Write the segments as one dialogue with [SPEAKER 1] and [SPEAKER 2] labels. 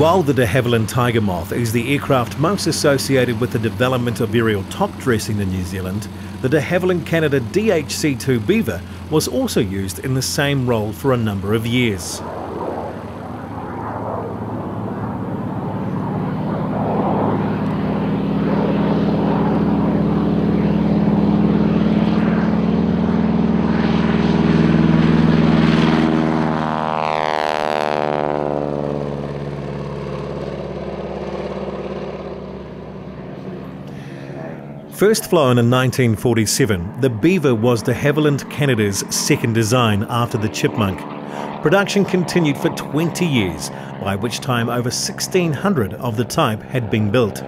[SPEAKER 1] While the de Havilland Tiger Moth is the aircraft most associated with the development of aerial top dressing in New Zealand, the de Havilland Canada DHC-2 Beaver was also used in the same role for a number of years. First flown in 1947, the Beaver was de Havilland Canada's second design after the Chipmunk. Production continued for 20 years, by which time over 1,600 of the type had been built.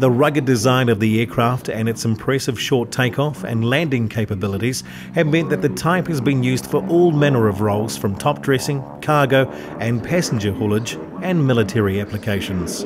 [SPEAKER 1] The rugged design of the aircraft and its impressive short takeoff and landing capabilities have meant that the type has been used for all manner of roles from top dressing, cargo and passenger haulage and military applications.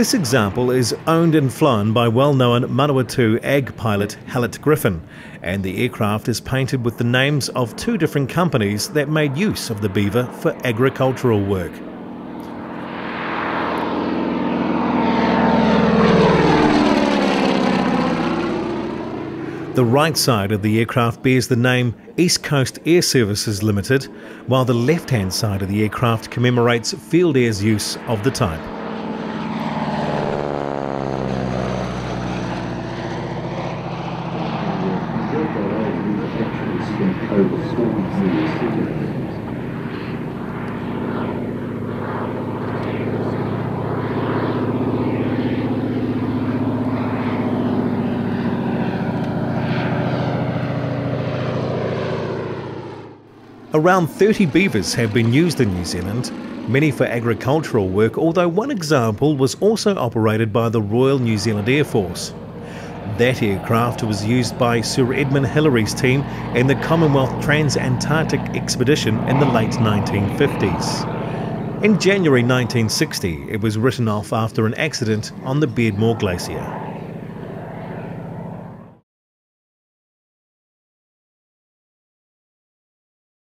[SPEAKER 1] This example is owned and flown by well-known Manawatu ag pilot Hallett Griffin, and the aircraft is painted with the names of two different companies that made use of the Beaver for agricultural work. The right side of the aircraft bears the name East Coast Air Services Limited, while the left-hand side of the aircraft commemorates Field Air's use of the type. Around 30 beavers have been used in New Zealand, many for agricultural work, although one example was also operated by the Royal New Zealand Air Force. That aircraft was used by Sir Edmund Hillary's team in the Commonwealth Trans-Antarctic Expedition in the late 1950s. In January 1960, it was written off after an accident on the Beardmore Glacier.